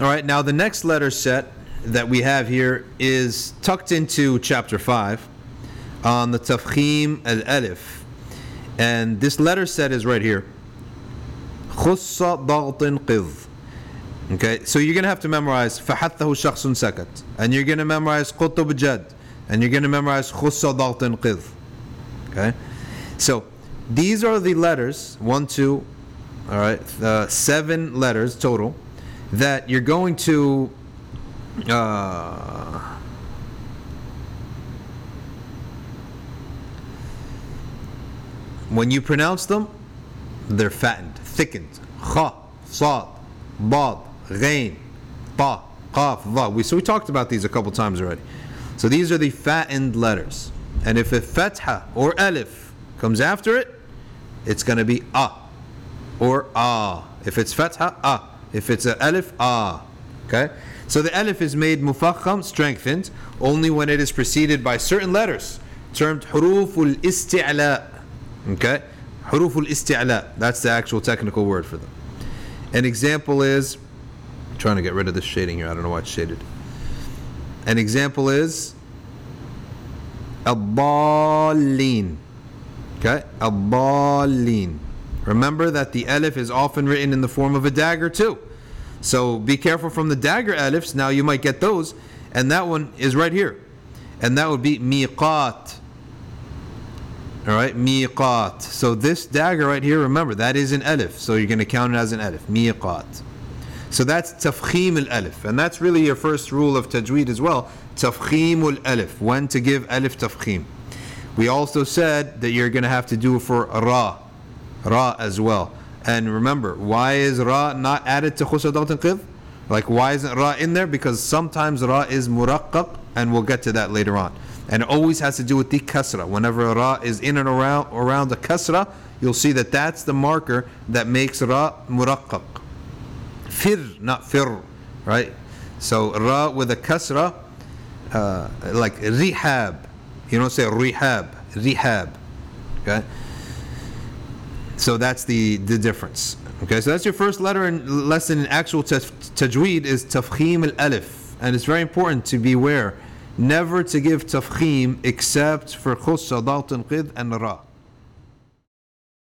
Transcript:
All right, now the next letter set that we have here is tucked into chapter 5 on the Tafkhim al Alif. And this letter set is right here. خص ضغط قذ Okay, so you're going to have to memorize فحثه شخص سكت and you're going to memorize قطب جد and you're going to memorize خص ضغط قذ Okay, so these are the letters one, two, all right, uh, seven letters total that you're going to uh, when you pronounce them, they're fattened, thickened. Kha, Sad, Bad, Ghain, Ta, Qaf, Va. We, so we talked about these a couple times already. So these are the fattened letters. And if a fatha or alif comes after it, it's going to be a or ah. If it's fatha, ah. If it's a alif, ah. Okay? So the alif is made mufakham, strengthened, only when it is preceded by certain letters, termed huruful isti'la. Okay? Huruful isti'la. That's the actual technical word for them. An example is, I'm trying to get rid of this shading here. I don't know why it's shaded. An example is Abalin, Okay? Abalin. Remember that the alif is often written in the form of a dagger too. So be careful from the dagger alifs. Now you might get those. And that one is right here. And that would be miqat. All right, miqat. So this dagger right here, remember, that is an alif. So you're going to count it as an alif. Miqat. So that's tafkhim al alif. And that's really your first rule of tajweed as well. Tafkhim al alif. When to give alif tafkhim. We also said that you're going to have to do for ra. Ra as well. And remember, why is Ra not added to Khusadat and Qidh? Like, why isn't Ra in there? Because sometimes Ra is muraqqaq, and we'll get to that later on. And it always has to do with the kasra. Whenever Ra is in and around, around the kasra, you'll see that that's the marker that makes Ra muraqqaq. Fir, not fir, right? So Ra with a kasra, uh, like rehab. You don't say rehab, rehab. Okay? So that's the, the difference. Okay, so that's your first letter in lesson in actual tajweed is tafkhim al-alif. And it's very important to beware never to give tafkhim except for khussa, dalt, and qid, and ra.